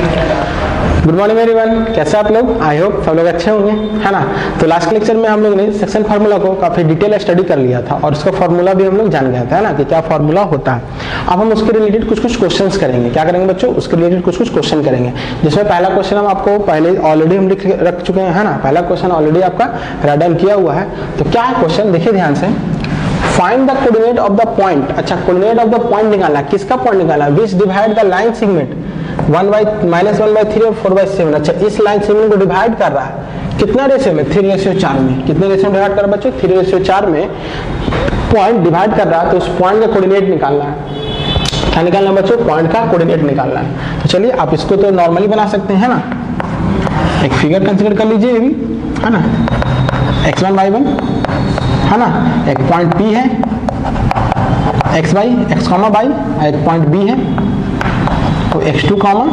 Good morning everyone कैसे आप लोग? आई होप सब लोग अच्छे होंगे, है ना? तो लास्ट लेक्चर में हम लोग ने सेक्शन फार्मूला को काफ़ी डिटेल स्टडी कर लिया था और उसका फार्मूला भी हम लोग जान गया था, है ना? कि क्या फार्मूला होता है। अब हम उसके रिलेटेड कुछ कुछ क्वेश्चंस करेंगे। क्या करेंगे बच्चों? उसके रिलेटेड कुछ कुछ क्वेश्चन करेंगे। जिसमें पहला क्वेश्चन हम आपको पहले ऑलरेडी हम लिख रख चुके हैं, है ना? पहला क्वेश्चन ऑलरेडी आपका राइट किया हुआ है। तो क्या है क्वेश्चन देखिए ध्यान से। Find the coordinate of the point अच्छा कोऑर्डिनेट ऑफ़ द पॉइंट निकालना। किसका पॉइंट निकालना which divide the line segment one by minus one by three और फोर बाई सेवन। अच्छा इस लाइन सेगमेंट को डिवाइड कर रहा है। कितना रेशियो में? थ्री रेशियो चार में। कितने रेशियो में डिवाइड कर रहा है बच्चों? थ्री रेशियो चार में पॉइंट डिवाइड कर रहा है तो उस पॉइंट का कोऑर्डिनेट निकालना है। क्या निकालना बच्चों? पॉइंट का कोऑर्डिनेट निकालना है। तो चलिए, आप इसको तो नॉर्मली बना सकते हैं ना? एक फिगर कंसिडर कर लीजिए ये भी, है ना? एक्स वन बाई वन है ना? एक पॉइंट पी है X Y X comma Y एक पॉइंट बी है। तो X two comma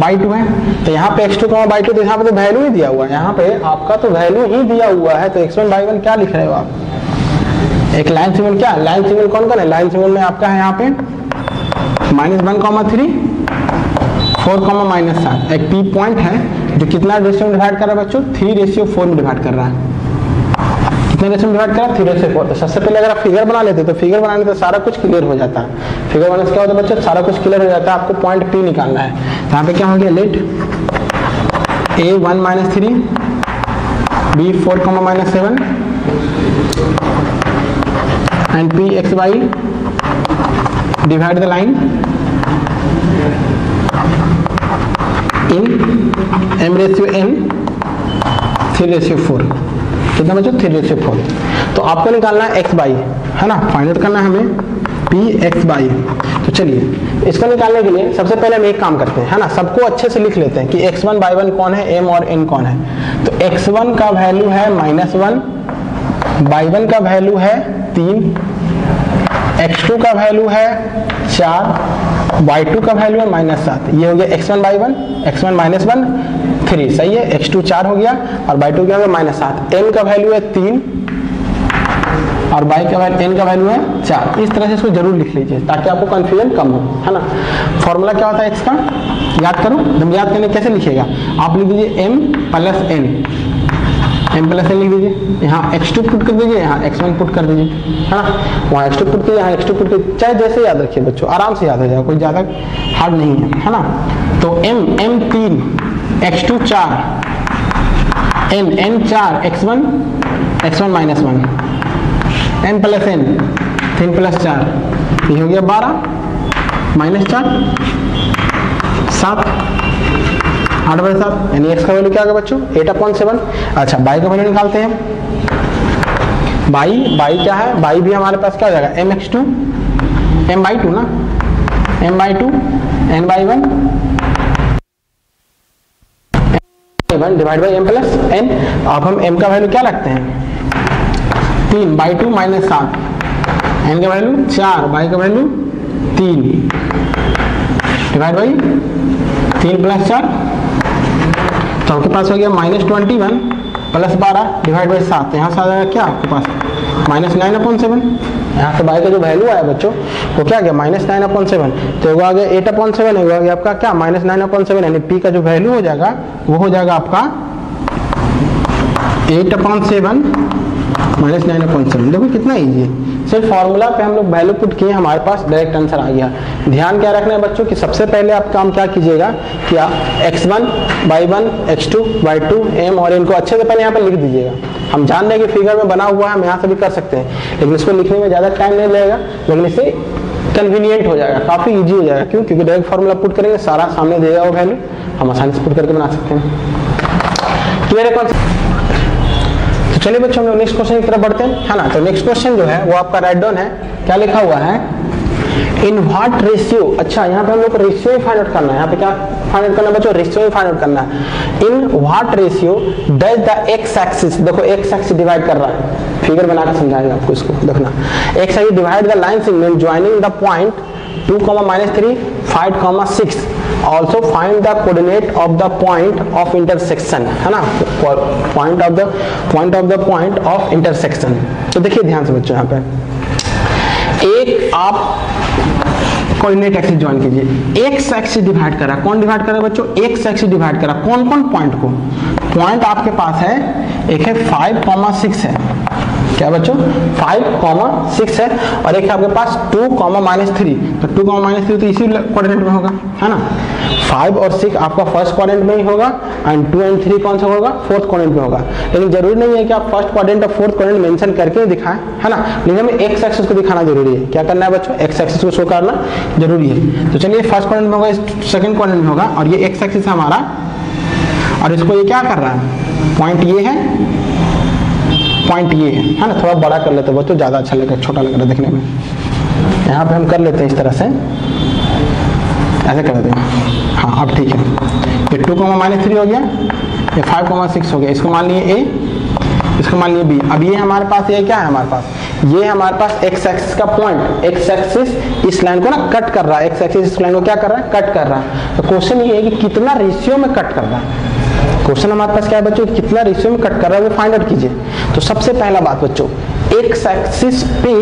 Y two है। तो यहाँ पे X two comma Y two तो यहाँ पे तो वैल्यू ही दिया हुआ है। यहाँ पे आपका तो वैल्यू ही दिया हुआ है। तो एक्स वन बाई वन क्या लिख रहे हो आप? एक लाइन सिग्नल क्या? लाइन सिग्नल कौन कौन है? लाइन सिग्नल में आपका है यहाँ पे minus one comma three four comma minus सात एक पी पॉइंट है, जो कितना रेशियो में डिवाइड कर रहा है बच्चों? थ्री रेशियो फोर में डिवाइड कर रहा है। कितने में डिवाइड करा थ्री रेशियो फोर तो सबसे पहले अगर आप फिगर बना लेते तो फिगर बनाने से सारा कुछ क्लियर हो जाता। है फिगर बनाने से क्या होता है बच्चों? सारा कुछ क्लियर हो जाता है। आपको पॉइंट पी निकालना है। तो यहाँ पे क्या हो गया? Let A one minus three B four comma minus seven and P X Y divide the line in M ratio N three ratio four कितना बच्चों थ्री रेशियो फोर तो आपको निकालना है एक्स बाई है ना? फाइंड आउट करना है हमें पी एक्स बाई तो चलिए, इसको निकालने के लिए सबसे पहले हम एक काम करते हैं, है ना? सबको अच्छे से लिख लेते हैं कि एक्स वन बाई वन कौन है एम और एन कौन है। तो एक्स वन का वैल्यू है माइनस वन बाई वन का वैल्यू है तीन एक्स टू का वैल्यू है चार वाई टू का वैल्यू है माइनस सात। ये हो गया X one Y one X one minus one three सही है एक्स टू चार हो गया, और बाई टू क्या हो गया माइनस सात। एन का वैल्यू है तीन, और बाई का वैल्यू एन का वैल्यू है चार। इस तरह से इसको ज़रूर लिख लीजिए, ताकि आपको कंफ्यूजन कम हो, है ना? फॉर्मूला क्या होता है एक्स का याद करो, जब याद करने, कैसे लिखिएगा? आप लिख दीजिए M plus N M plus N लिख दीजिए। यहाँ एक्स टू पुट कर दीजिए, यहाँ एक्स वन पुट कर दीजिए। है ना? वहाँ एक्स टू पुट कीजिए यहाँ एक्स टू पुट कीजिए चाहे जैसे याद रखिए बच्चों, आराम से याद हो जाएगा, कोई ज़्यादा हार्ड नहीं है है ना? तो एम एम तीन एक्स टू चार एन एन चार X one X one minus one N plus N तीन प्लस चार। ये हो गया बारह माइनस चार, सात आठ बाई सात यानी एक्स का वैल्यू क्या होगा बच्चों? एट अपॉइंट सेवन अच्छा बाई का वैल्यू निकालते हैं बाई बाई क्या है? बाई भी हमारे पास क्या हो जाएगा? M X two M Y two ना? M Y two N Y one one divide by M plus N अब हम एम का वैल्यू क्या रखते हैं? तीन बाई टू माइनस सात। एन का वैल्यू चार बाई का वैल्यू तीन। डिवाइड बाई तीन प्लस चार? तो आपके पास हो गया माइनस ट्वेंटी वन प्लस बारह डिवाइड बाई सात। यहाँ से आ जाएगा क्या आपके पास? माइनस नाइन अपॉन सेवन यहाँ से बाई का जो वैल्यू आया बच्चों, वो क्या गया? माइनस नाइन अपॉन सेवन तो वो आ गया एट अपॉन सेवन है आ गया आपका क्या? माइनस नाइन अपॉन सेवन यानी पी का जो वैल्यू हो जाएगा, वो हो जाएगा आपका eight upon seven minus nine upon seven देखो कितना ईजी है। सिर्फ़ फॉर्मूला पे हम लोग वैल्यू पुट किए, हमारे पास डायरेक्ट आंसर आ गया। ध्यान क्या रखना है बच्चों कि सबसे पहले आप काम क्या कीजिएगा कि X one Y one X two Y two M और इनको अच्छे से पहले यहाँ पर लिख दीजिएगा। हम जान रहे हैं कि फिगर में बना हुआ है, हम यहाँ से भी कर सकते हैं, लेकिन इसको लिखने में ज़्यादा टाइम नहीं लगेगा, लेकिन इससे कन्वीनियंट हो जाएगा, काफ़ी ईजी हो जाएगा। क्यों? क्योंकि डायरेक्ट फॉर्मूला पुट करेंगे, सारा सामने देगा वो वैल्यू हम आसानी से पुट करके बना सकते हैं। क्लियर है कौन तो चलिए बच्चों, हम लोग नेक्स्ट क्वेश्चन की तरफ़ बढ़ते हैं। है ना तो नेक्स्ट क्वेश्चन जो है, वो आपका राइट डाउन है। क्या लिखा हुआ है? इन व्हाट रेशियो अच्छा यहाँ पे हम लोग रेशियो ही फाइंड आउट करना है। यहाँ पे क्या फाइंड आउट करना बच्चों? रेशियो ही फाइंड आउट करना है। In what ratio does the X axis देखो एक्स एक्सिस डिवाइड कर रहा है। फिगर बनाकर समझाएँगे आपको इसको, देखना। X axis divide the line segment joining the point 2 comma minus 3 5 comma 6 also find the coordinate of the point of intersection, है ना? Point of the, point of the point of intersection. तो देखिए ध्यान से बच्चों यहाँ पे। एक आप कोऑर्डिनेट एक्सिस ज्वाइन कीजिए। एक्स एक्सिस डिवाइड करा। कौन डिवाइड करा बच्चों? एक्स एक्सिस डिवाइड करा। कौन कौन पॉइंट को? पॉइंट आपके पास है, एक है फाइव कॉमा सिक्स है। क्या बच्चों? फाइव कॉमा सिक्स है। और एक है आपके पास टू कॉमा माइनस थ्री तो टू कॉमा माइनस थ्री तो इसी क्वाड्रेंट में होगा, है ना? फाइव और सिक्स आपका फ़र्स्ट क्वाड्रेंट में ही होगा एंड टू एंड थ्री कौन सा होगा? फोर्थ क्वाड्रेंट में होगा। लेकिन ज़रूरी नहीं है कि आप फ़र्स्ट क्वाड्रेंट और फोर्थ क्वाड्रेंट मेंशन करके दिखाएँ, है ना? लेकिन हमें एक्स एक्सिस को दिखाना ज़रूरी है। क्या करना है बच्चों? एक्स एक्सिस को शो करना ज़रूरी है। तो चलिए फ़र्स्ट क्वाड्रेंट में होगा सेकंड क्वाड्रेंट में होगा। और ये एक्स एक्सिस हमारा। और इसको ये क्या कर रहा है? पॉइंट ये है पॉइंट ये है। है ना, थोड़ा बड़ा कर लेते हैं बच्चों ज़्यादा अच्छा लगेगा, छोटा लग रहा है देखने में। यहाँ पे हम कर लेते हैं इस तरह से। ऐसे कर देते हैं। हाँ अब ठीक है। ये टू कॉमा माइनस थ्री हो गया। ये फाइव कॉमा सिक्स हो गया। इसको मान लिए ए इसको मान लिए बी अब ये हमारे पास, ये क्या है हमारे पास? ये हमारे पास एक्स एक्सिस का पॉइंट एक्स एक्सिस इस लाइन को ना कट कर रहा है। एक्स एक्सिस इस लाइन को क्या कर रहा है? कट कर रहा है। तो क्वेश्चन ये है कि कितना रेशियो में कट कर रहा है। क्वेश्चन हमारे पास क्या है बच्चों? कितना रेशियो में कट कर रहा है वो फाइंड आउट कीजिए। तो सबसे पहला बात बच्चों एक्स एक्सिस पे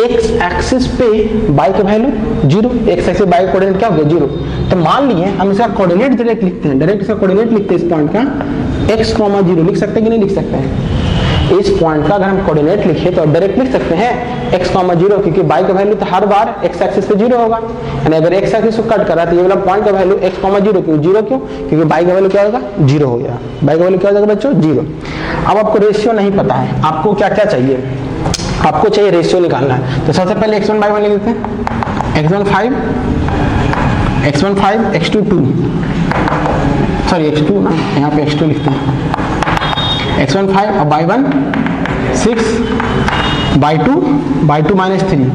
एक्स एक्सिस पे बाई का value zero X axis Y coordinate क्या हो गया? ज़ीरो तो मान लिए, हम इसका कोऑर्डिनेट डायरेक्ट लिखते हैं। डायरेक्ट इसका कोऑर्डिनेट लिखते हैं इस पॉइंट का। एक्स कॉमा ज़ीरो लिख सकते हैं कि नहीं लिख सकते हैं? इस पॉइंट का अगर हम कोऑर्डिनेट लिखे तो डायरेक्ट लिख सकते हैं x कॉमा ज़ीरो क्योंकि बाई का वैल्यू तो हर बार x एक्सिस पे ज़ीरो होगा। यानी अगर x एक्सिस को कट करा तो ये वाला पॉइंट का वैल्यू x कॉमा ज़ीरो क्यों? ज़ीरो क्यों? क्योंकि बाई का वैल्यू क्या होगा? ज़ीरो हो गया। बाई का वैल्यू क्या हो जाएगा बच्चों? ज़ीरो अब आपको रेशियो नहीं पता है। आपको क्या क्या चाहिए? आपको चाहिए रेशियो निकालना है। तो सबसे पहले एक्स वन बाई वन लिख देते हैं। X one five X one five X two two sorry X two ना, यहाँ पे एक्स टू लिखते हैं। एक्स वन फाइव और Y one six Y two Y two minus three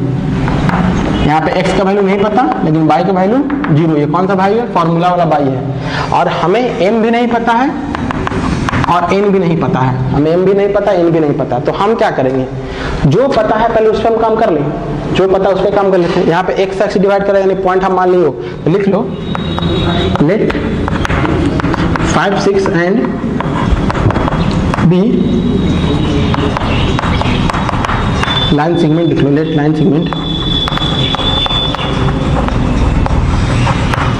यहाँ पे x का वैल्यू नहीं पता, लेकिन y का वैल्यू ज़ीरो ये कौन सा भाई है? फॉर्मूला वाला y है। और हमें m भी नहीं पता है और n भी नहीं पता है। हमें m भी नहीं पता, n भी नहीं पता। तो हम क्या करेंगे? जो पता है पहले उस पर हम काम कर लें। जो पता है उस पर काम कर लेते हैं। यहाँ पे x एक्स डिवाइड करें, यानी पॉइंट हम मान लियो तो लिख लो। Let five six and B line segment लिख लो लेट लाइन सेगमेंट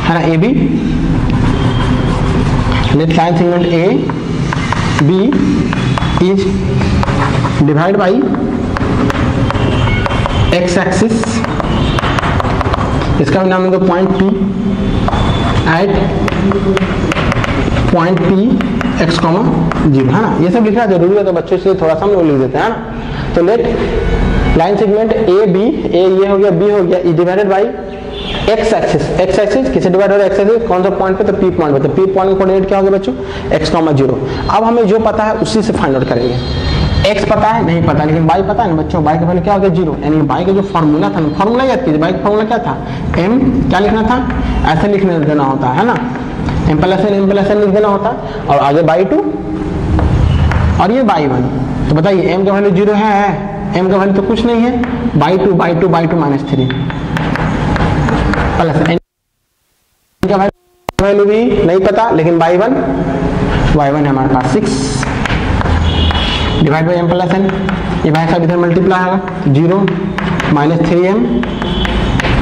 है ना A B let line segment A B is divide by X axis इसका भी नाम point P at point P X comma zero है, ये सब लिखना ज़रूरी है तो बच्चों इसलिए थोड़ा सा हम लोग लिख देते हैं ना तो let line segment A B A ये हो गया बी हो गया divided by X axis X axis किसे डिवाइड हो रहा है? एक्स एक्सिस कौन सा पॉइंट पे? तो पी पॉइंट पे। तो पी पॉइंट कोऑर्डिनेट क्या हो गया बच्चों? एक्स कॉमा ज़ीरो अब हमें जो पता है, उसी से फाइंड आउट करेंगे। एक्स पता है? नहीं पता, लेकिन बाई पता है ना बच्चों? बाई का पहले क्या हो गया? ज़ीरो यानी बाई का जो फॉर्मूला था फॉर्मूला याद कीजिए बाई का फॉर्मूला क्या था? एम क्या लिखना था? ऐसे लिखने देना होता, है ना? M plus N M plus N लिख देना होता। और आगे बाई टू और ये बाई वन तो बताइए एम का वैल्यू ज़ीरो है, एम का वैल्यू तो कुछ नहीं है। Y two Y two Y two minus three plus N का वैल्यू भी नहीं पता लेकिन बाई वन वाई वन हमारे पास six divide by M plus N ये भाई साहब इधर मल्टीप्लाई होगा zero minus three M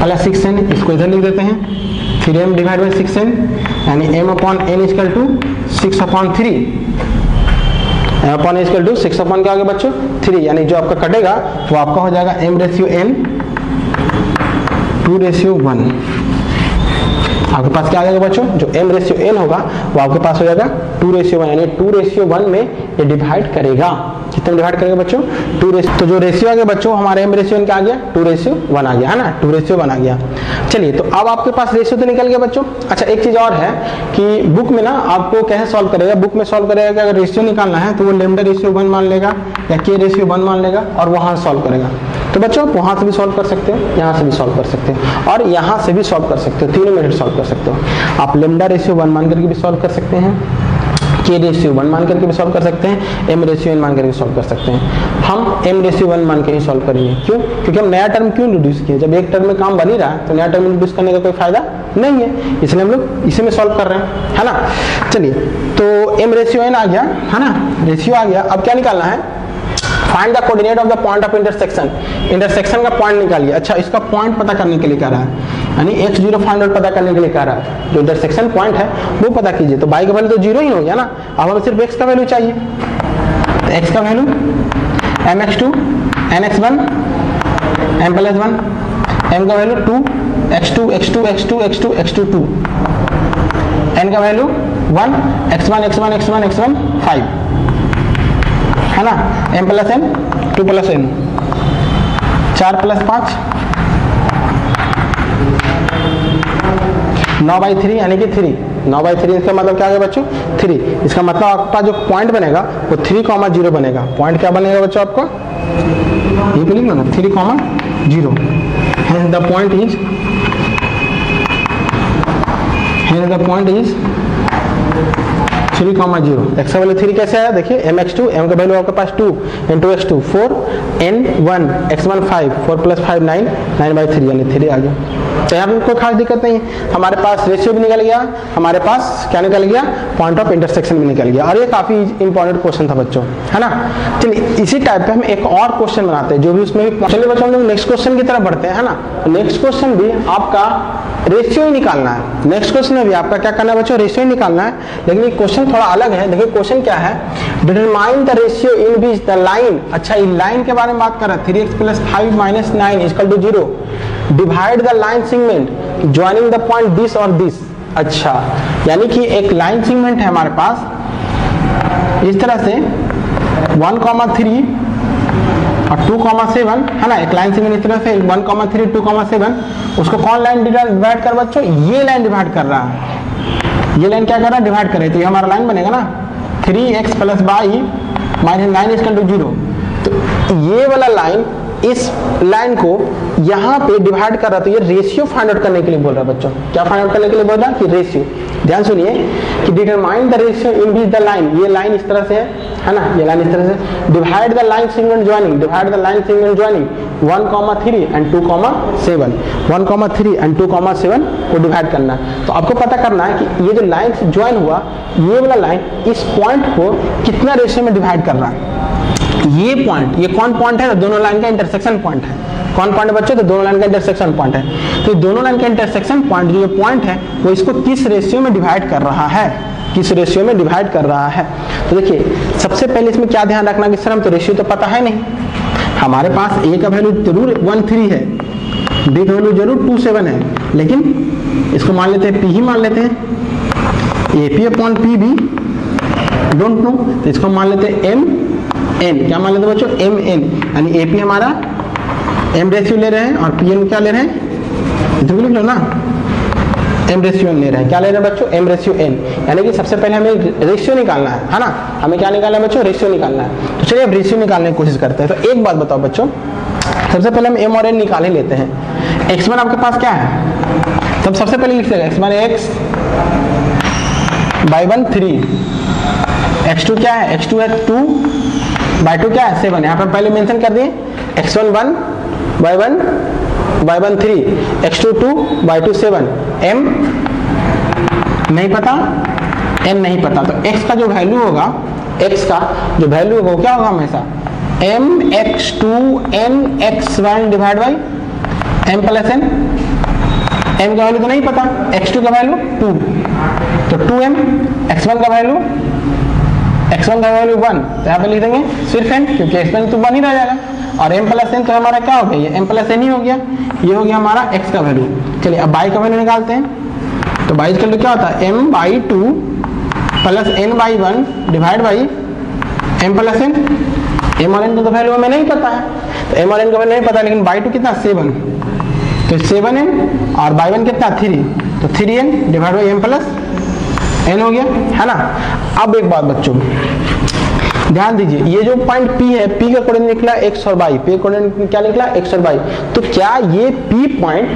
plus six N इसको इधर लिख देते हैं। Three M divide by six N यानी M upon N is equal two six upon three M upon is equal two six upon क्या हो गया बच्चों? थ्री यानी जो आपका कटेगा, वो आपका हो जाएगा M ratio N two ratio one आपके पास क्या आ जाएगा बच्चों? जो एम रेशियो एन होगा, वो आपके पास हो जाएगा टू रेशियो वन यानी टू रेशियो वन में ये डिवाइड करेगा। कितने डिवाइड करेगा बच्चों? टू रेशियो तो जो रेशियो आ गया बच्चों, हमारे एम रेशियो एन क्या आ गया? टू रेशियो वन आ गया, है ना? टू रेशियो वन आ गया। चलिए तो अब आपके पास रेशियो तो निकल गया बच्चों। अच्छा एक चीज़ और है कि बुक में ना आपको कैसे सॉल्व करेगा? बुक में सॉल्व करेगा अगर रेशियो निकालना है तो वो लेमडा रेशियो वन मान लेगा या के रेशियो वन मान लेगा और वहाँ सॉल्व करेगा। तो बच्चों, आप वहाँ से भी सॉल्व कर सकते हो, यहाँ से भी सॉल्व कर सकते हो और यहाँ से भी सॉल्व कर सकते हो, तीनों मेथड सॉल्व कर सकते हो। आप लेमडा रेशियो वन मान करके भी सॉल्व कर सकते हैं। के रेशियो वन मान करके भी सॉल्व कर सकते हैं एम रेशियो एन मान करके सॉल्व कर सकते हैं। हम एम रेशियो वन मान के ही सॉल्व करेंगे। क्यों? क्योंकि हम नया टर्म क्यों इंट्रोड्यूस किए? जब एक टर्म में काम बन रहा तो नया टर्म इंट्रोड्यूस करने का कोई फ़ायदा नहीं है। इसलिए हम लोग इसी में सॉल्व कर रहे हैं, है ना? चलिए तो एम रेशियो एन आ गया, है ना? रेशियो आ गया। अब क्या निकालना है? Find the coordinate of the point of intersection intersection का पॉइंट निकालिए। अच्छा इसका पॉइंट पता करने के लिए कह रहा है। यानी एक्स ज़ीरो फाइंड आउट पता करने के लिए कह रहा है। जो इंटरसेक्शन पॉइंट है, वो पता कीजिए। तो बाई का वैल्यू तो ज़ीरो ही हो गया ना? अब हमें सिर्फ़ एक्स का वैल्यू चाहिए। तो एक्स का value m x two n x one m plus one m का value two x two x two x two x two x two two n का value one x one x one x one x one five है ना? M plus n two plus n चार plus पाँच नौ by three यानी कि three now by three इसका मतलब क्या है बच्चों? थ्री इसका मतलब आपका जो पॉइंट बनेगा, वो थ्री कॉमा ज़ीरो बनेगा। पॉइंट क्या बनेगा बच्चों आपका? ये तो लिखना three comma zero the point is the point is three comma zero x का वैल्यू थ्री कैसे आया? देखिए एम एक्स टू एम का वैल्यू आपके पास two n two x two four n one x one five four plus five nine nine by three यानी three आ गया। तो यहाँ पे कोई खास दिक्कत नहीं है। हमारे पास रेशियो भी निकल गया, हमारे पास क्या निकल गया? पॉइंट ऑफ़ इंटरसेक्शन भी निकल गया। और ये काफ़ी इंपॉर्टेंट क्वेश्चन था बच्चों, है ना? चलिए, इसी टाइप पे हम एक और क्वेश्चन बनाते हैं, जो भी उसमें भी चलिए बच्चों, हम लोग नेक्स्ट क्वेश्चन की तरफ़ बढ़ते हैं, है ना? नेक्स्ट क्वेश्चन भी आपका रेशियो ही निकालना है। नेक्स्ट क्वेश्चन में भी आपका क्या करना है बच्चों? रेशियो ही निकालना है। लेकिन ये क्वेश्चन थोड़ा अलग है। देखिए क्वेश्चन क्या है? Determine the ratio in which the line अच्छा ये लाइन के बारे में बात कर रहा है। Three x plus five minus nine equal to zero divide the line segment joining the point this और दिस अच्छा यानी कि एक लाइन सिगमेंट है हमारे पास। इस तरह से वन कॉमा थ्री और टू कॉमा सेवन है ना? एक लाइन सेवन इस तरह से one comma three two comma seven उसको कौन लाइन डिवाइड कर बच्चों? ये लाइन डिवाइड कर रहा है। ये लाइन क्या कर रहा है? डिवाइड कर रही है। तो ये हमारा लाइन बनेगा ना। Three x plus by minus nine is two zero तो ये वाला लाइन इस लाइन को यहाँ पे डिवाइड कर रहा तो ये रेशियो फाइंड आउट करने के लिए बोल रहा है बच्चों। क्या फाइंड आउट करने के लिए बोल रहा कि रेशियो ध्यान सुनिए कि determine the ratio in which the line ये लाइन इस तरह से है है ना? ये लाइन इस तरह से divide the line segment joining divide the line segment joining one comma three and two comma seven one comma three and two comma seven को डिवाइड करना है। तो आपको पता करना है कि ये जो लाइन ज्वाइन हुआ, ये वाला लाइन इस पॉइंट को कितना रेशियो में डिवाइड कर रहा है? ये पॉइंट ये कौन पॉइंट है? तो दोनों लाइन का इंटरसेक्शन पॉइंट है। कौन पॉइंट बच्चों? तो दोनों लाइन का इंटरसेक्शन पॉइंट है। तो दोनों लाइन का इंटरसेक्शन पॉइंट जो पॉइंट है, वो इसको किस रेशियो में डिवाइड कर रहा है? किस रेशियो में डिवाइड कर रहा है? तो देखिए, सबसे पहले इसमें क्या ध्यान रखना कि सर हम तो रेशियो तो पता है नहीं। हमारे पास ए का वैल्यू ज़रूर वन थ्री है। बी का वैल्यू ज़रूर टू सेवन है। लेकिन इसको मान लेते हैं पी ही मान लेते हैं। ए पी अपॉन पी भी डोंट नो तो इसको मान लेते हैं एम एन क्या मान लेते बच्चों? एम एन यानी ए पी हमारा एम रेशियो ले रहे हैं और पी एन क्या ले रहे हैं? इधर लिख लो ना। एम एन ले रहे हैं। क्या ले रहे हैं बच्चों? एम रेशियो एन यानी कि सबसे पहले हमें रेशियो निकालना है है ना? हमें क्या निकालना है बच्चों? रेशियो निकालना है। तो चलिए अब रेशियो निकालने की कोशिश करते हैं। तो एक बात बताओ बच्चों। सबसे पहले हम एम और एन निकाल ही लेते हैं। एक्स वन आपके पास क्या है? तब सबसे पहले लिख देगा x one x by one three x two क्या है? एक्स टू है टू बाई टू क्या है? सेवन। यहाँ पर पहले मेंशन कर दिए। X one one by one by one three. X two two by two seven. M नहीं पता? एम नहीं पता। तो एक्स का जो वैल्यू होगा एक्स का जो वैल्यू होगा क्या होगा हमेशा? M x two n x one divide by m plus n m का वैल्यू तो नहीं पता। एक्स टू का वैल्यू टू। तो टू एम एक्स वन का वैल्यू एक्स वन का वैल्यू वन तो यहाँ पे लिख देंगे सिर्फ़ एन क्योंकि एक्स वन तो वन ही रह जाएगा। और एम प्लस एन तो हमारा क्या हो गया? ये एम प्लस एन ही हो गया। ये हो गया हमारा एक्स का वैल्यू चलिए, अब बाई का वैल्यू निकालते हैं। तो बाई का वैल्यू क्या होता है? M by two plus n by one divide by m plus n m और एन का तो वैल्यू हमें नहीं पता है। तो एम और एन का वैल्यू नहीं पता, लेकिन बाई टू कितना? सेवन तो सेवन एन और बाई वन कितना? थ्री तो three n divide by m plus n हो गया, है ना? अब एक बात बच्चों, ध्यान दीजिए, ये जो पॉइंट P है, P का कोऑर्डिनेट निकला x और y, P कोऑर्डिनेट क्या निकला x और y? तो क्या ये P पॉइंट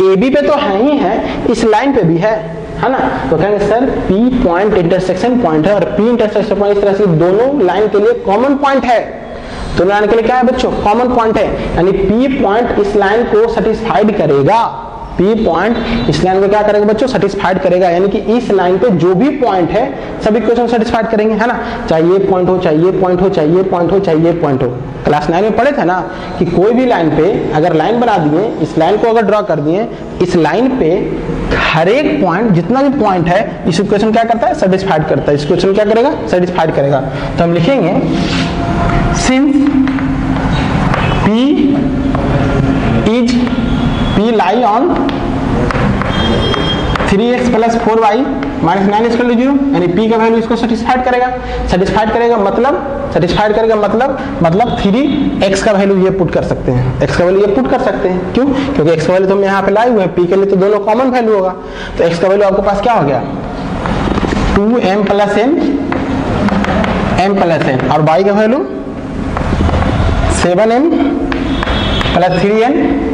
AB पे तो है ही है, इस लाइन पे भी है है ना? तो कहेंगे, sir, P point intersection point है और P इंटरसेक्शन पॉइंट इस तरह से दोनों लाइन के लिए कॉमन पॉइंट है। दोनों लाइन के लिए क्या है बच्चों? कॉमन पॉइंट है, यानी P पॉइंट इस लाइन को सेटिस्फाइड करेगा। पी पॉइंट इस लाइन में क्या करेगा बच्चों? सेटिस्फाइड करेगा। यानी कि इस लाइन पे जो भी पॉइंट है, सभी क्वेश्चन सेटिस्फाइड करेंगे, है ना? चाहे ये पॉइंट हो, चाहे ये पॉइंट हो, चाहे ये पॉइंट हो, चाहे ये पॉइंट हो। क्लास नाइन में पढ़े थे ना कि कोई भी लाइन पे अगर लाइन बना दिए, इस लाइन को अगर ड्रॉ कर दिए, इस लाइन पे हर एक पॉइंट जितना भी पॉइंट है, इस इक्वेशन क्या करता है? सेटिस्फाइड करता है। इस क्वेश्चन क्या करेगा? सेटिस्फाइड करेगा। तो हम लिखेंगे since P is P lie on. Three x plus four y minus nine इसका ज़ीरो, यानी पी का वैल्यू इसको सेटिस्फाइड करेगा। सेटिस्फाइड करेगा मतलब? सेटिस्फाइड करेगा मतलब? मतलब थ्री एक्स का वैल्यू ये पुट कर सकते हैं। एक्स का वैल्यू ये पुट कर सकते हैं। क्यों? क्योंकि एक्स का वैल्यू तो हम यहाँ पे लाए हुए हैं। पी के लिए तो दोनों कॉमन वैल्यू होगा। तो एक्स का वैल्यू आपके पास क्या हो गया? Two m plus n m plus n और वाई का value seven m plus three n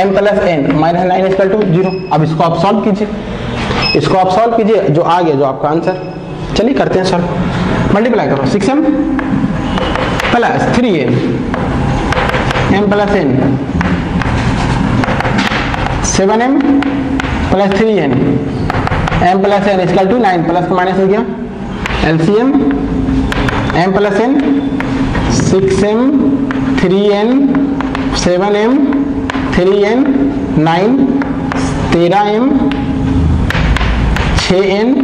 m plus n minus nine equal to zero अब इसको आप सॉल्व कीजिए। इसको आप सॉल्व कीजिए, जो आ गया, जो आपका आंसर चलिए करते हैं सॉल्व मल्टीप्लाई करो। Six m plus three m m plus n seven m plus three n m plus n equal to nine plus minus हो गया। LCM m plus n six m three n seven m three n nine तेरह M छ N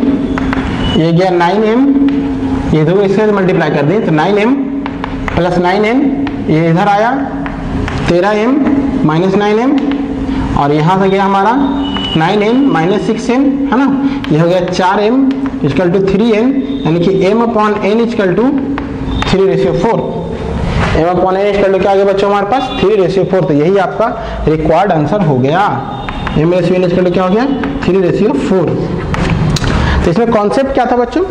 ये गया nine M ये दो इसके multiply कर दें तो nine m plus nine n ये इधर आया तेरह एम माइनस नाइन एम और यहाँ से गया हमारा nine m minus six m है ना? ये हो गया चार m equal to three n यानी कि m upon n equal to three ratio four m upon n equal to क्या आ गया बच्चों हमारे पास थ्री रेशियो फोर तो यही आपका रिक्वायर्ड आंसर हो गया। M ratio n equal to क्या हो। गया थ्री रेशियो फोर तो इसमें कॉन्सेप्ट क्या था बच्चों?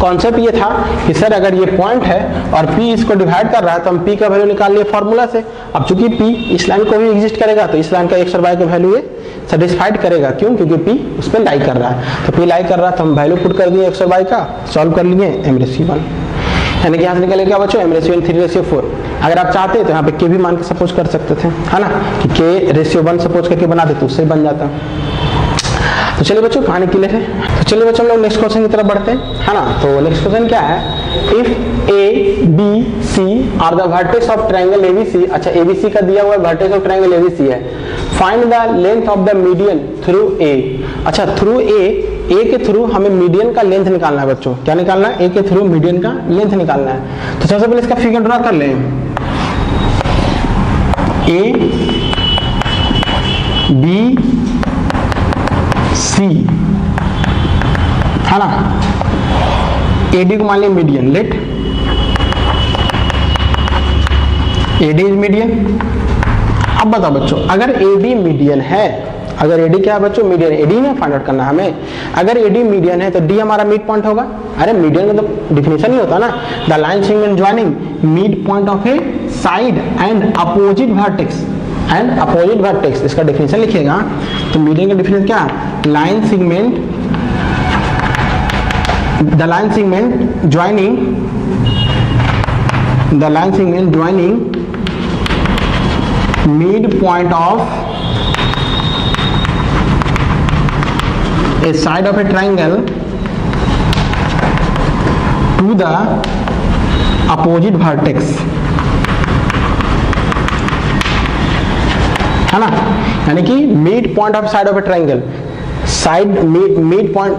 कॉन्सेप्ट ये था कि सर अगर ये पॉइंट है और P इसको डिवाइड कर रहा है तो हम P का वैल्यू निकाल लिए फॉर्मूला से। अब चूँकि P इस लाइन को भी एग्जिस्ट करेगा तो इस लाइन का एक्स और वाई का वैल्यू ये सेटिस्फाइड करेगा। क्यों? क्योंकि P उस पर लाई कर रहा है। तो P लाई कर रहा है तो हम वैल्यू पुट कर दिए एक्स और वाई का सॉल्व कर लिए एम रेशियो वन यानी कि यहाँ से निकलेगा क्या बच्चों m ratio three ratio four अगर आप चाहते हैं तो यहाँ पे के भी मान के सपोज़ कर सकते थे, है ना? कि के रेशियो वन सपोज़ करके बना दे तो उससे बन जाता तो चलिए बच्चों, कहानी क्लियर है? तो चलिए बच्चों, हम लोग नेक्स्ट क्वेश्चन की तरफ़ बढ़ते हैं, है ना? तो नेक्स्ट क्वेश्चन क्या है? If A B C are the vertex of triangle ABC अच्छा एबीसी का दिया हुआ वर्टेक्स ऑफ़ ट्रायंगल एबीसी है। Find the length of the median through A अच्छा थ्रू ए ए के थ्रू हमें मीडियन का लेंथ निकालना है बच्चों। क्या निकालना है? ए के थ्रू मीडियन का लेंथ निकालना है। तो सबसे पहले इसका फिगर ड्रा कर लें। ए बी सी है ना? एडी को मान लिया median let AD is median अब बताओ बच्चों, अगर एडी मीडियन है अगर एडी क्या है बच्चों? मीडियन एडी में फाइंड आउट करना हमें। अगर एडी मीडियन है तो डी हमारा मिड पॉइंट होगा। अरे मीडियन का तो डिफिनेशन ही होता ना। The line segment joining mid point of a side and opposite vertex and opposite vertex इसका डिफिनेशन लिखिएगा। तो मीडियन का डिफिनेशन क्या? Line segment the line segment joining the line segment joining mid point of a side of a triangle to the opposite vertex. है ना? यानी कि mid point of side of a triangle side mid point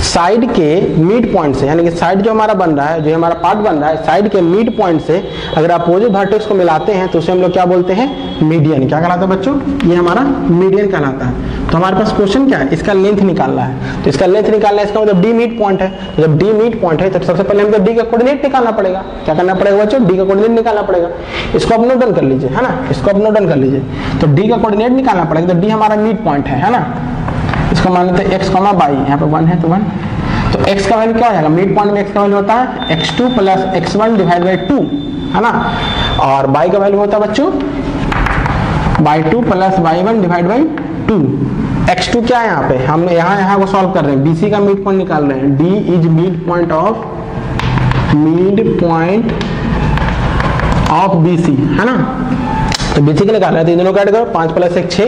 side के mid point से, यानी कि side जो हमारा बन रहा है, जो हमारा पार्ट बन रहा है साइड के मिड पॉइंट से अगर अपोजिट वर्टेक्स को मिलाते हैं तो उसे हम लोग क्या बोलते हैं? मीडियन क्या कहलाता है बच्चों? ये हमारा मीडियन कहलाता है। तो हमारे पास क्वेश्चन क्या है? इसका लेंथ निकालना है। तो इसका लेंथ निकालना है, इसका मतलब डी मिड पॉइंट है। तो जब डी मिड पॉइंट है तो सबसे पहले हमको डी का कोऑर्डिनेट निकालना पड़ेगा। क्या करना पड़ेगा बच्चों? डी का कोऑर्डिनेट निकालना पड़ेगा। इसको आप नोट डाउन कर लीजिए, है ना? इसको आप नोट डाउन कर लीजिए। तो डी का कोऑर्डिनेट निकालना पड़ेगा। तो डी हमारा मिड पॉइंट है है ना? इसको मान लेते हैं एक्स कॉमा बाई यहाँ पे वन है तो वन तो x का वैल्यू क्या हो जाएगा? मिड पॉइंट में x का वैल्यू होता है x2 two plus x one divide by two है ना? और y का वैल्यू होता है बच्चों by two plus by one divide by two x two क्या है यहाँ पे? हम यहाँ यहाँ को सॉल्व कर रहे हैं। बीसी का मिड पॉइंट निकाल रहे हैं। D is mid point of mid point of BC है ना? तो बीसी के निकाल रहे हैं। तो दोनों का ऐड करो। पाँच प्लस एक छः।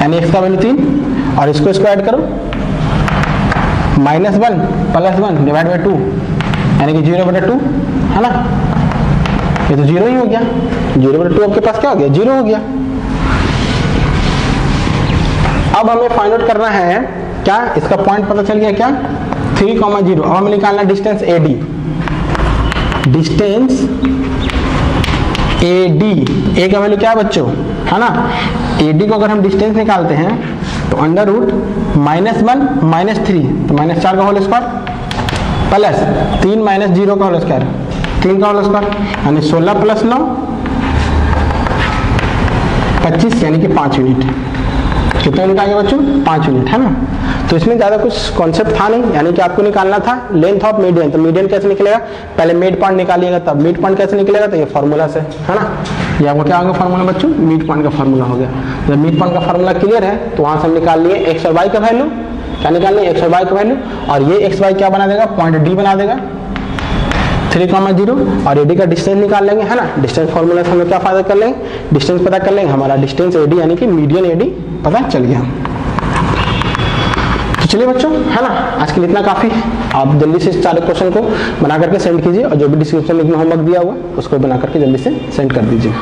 यानी एक्स का वैल्यू तीन। और इसको इसको ऐड करो। Minus one plus one divide by two यानी कि ज़ीरो बटा टू है ना? ये तो ज़ीरो ही हो गया। ज़ीरो बटा टू आपके पास क्या हो गया? ज़ीरो हो गया। अब हमें फाइंड आउट करना है क्या? इसका पॉइंट पता चल गया क्या? थ्री कॉमा ज़ीरो अब हमें निकालना distance A D distance A D A का वैल्यू क्या बच्चों? है ना? ए डी को अगर हम डिस्टेंस निकालते हैं तो under root minus one minus three तो माइनस चार का होल स्क्वायर प्लस तीन माइनस ज़ीरो का होल स्क्वायर तीन का होल स्क्वायर यानी सोलह प्लस नौ पच्चीस यानी कि पाँच यूनिट कितने यूनिट आ गए बच्चों? पाँच यूनिट है ना? तो इसमें ज़्यादा कुछ कॉन्सेप्ट था नहीं, यानी कि आपको निकालना था लेंथ ऑफ़ मीडियन तो मीडियन कैसे निकलेगा? पहले मिड पॉइंट निकालिएगा, तब मिड पॉइंट कैसे निकलेगा? तो ये फार्मूला से, है ना? ये आपको क्या होगा फार्मूला बच्चों? मिड पॉइंट का फार्मूला हो गया। जब मिड पॉइंट का फार्मूला क्लियर है तो वहाँ से हम निकाल लिए एक्स और वाई का वैल्यू क्या निकाल लिए? एक्स और वाई का वैल्यू और ये एक्स वाई क्या बना देगा? पॉइंट डी बना देगा। थ्री कॉमा ज़ीरो और एडी का डिस्टेंस निकाल लेंगे, है ना? डिस्टेंस फॉर्मूला से हमें क्या फ़ायदा कर लेंगे? डिस्टेंस पता कर लेंगे, हमारा डिस्टेंस एडी यानी कि मीडियन एडी पता चल गया। तो चलिए बच्चों, है ना? आज के लिए इतना काफ़ी। है आप जल्दी से सारे क्वेश्चन को बना करके सेंड कीजिए और जो भी डिस्क्रिप्शन में होमवर्क दिया हुआ उसको बना करके जल्दी से सेंड कर दीजिए।